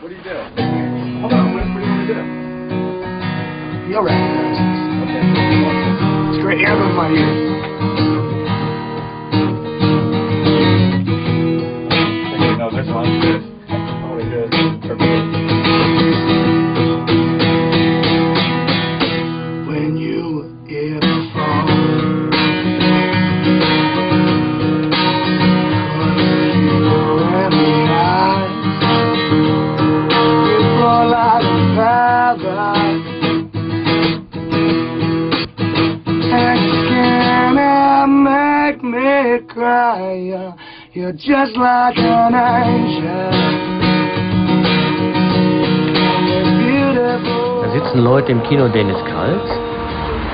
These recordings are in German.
What do you do? Hold on, what, what do you want to do? You'll recognize this. Okay. Straight out of my ears. Okay, no, this one's good. Oh, it is. Me cry. You're- You're just like an angel. Da sitzen Leute im Kino, denen ist kalt.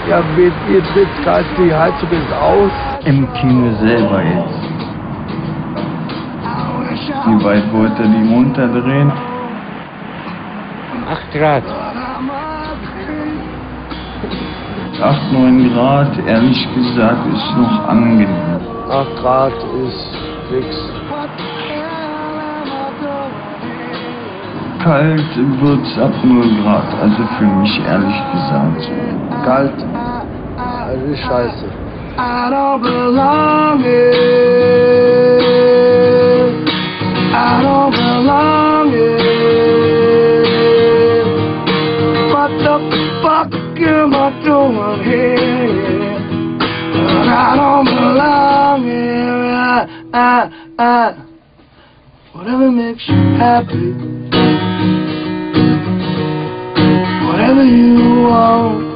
Ja, wird, jetzt wird kalt, die Heizung ist aus. Im Kino selber jetzt. Wie weit wollt ihr die runterdrehen? 8 Grad. 8, 9 Grad, ehrlich gesagt, ist noch angenehm. 8 Grad ist fix. Kalt wird's ab 0 Grad, also für mich ehrlich gesagt so. Kalt. Das ist scheiße. I don't belong here. I don't belong fuck am I doing here? But I don't belong here. I, I, I, whatever makes you happy. Whatever you want.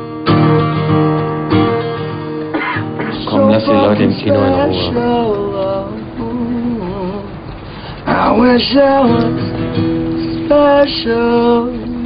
Komm, lass die Leute im Kino in Ruhe. I wish I was special.